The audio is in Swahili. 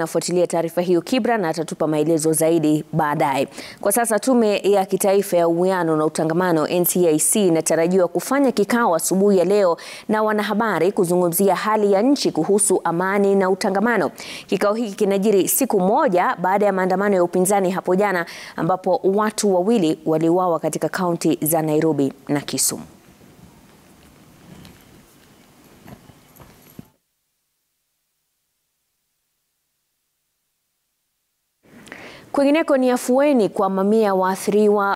anafuatilia taarifa hiyo Kibra na atatupa maelezo zaidi baadaye. Kwa sasa Tume ya Kitaifa ya Uwiano na Utangamano NCIC inatarajiwa kufanya kikao asubuhi ya leo na wanahabari kuzungumzia hali ya nchi kuhusu amani na utangamano. Kikao hiki kinajiri siku moja baada ya maandamano ya upinzani hapo jana ambapo watu wawili waliuawa katika kaunti za Nairobi na Kisumu. Kwingineko ni afueni kwa mamia waathiriwa